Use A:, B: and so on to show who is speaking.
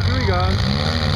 A: fun to do, you
B: guys.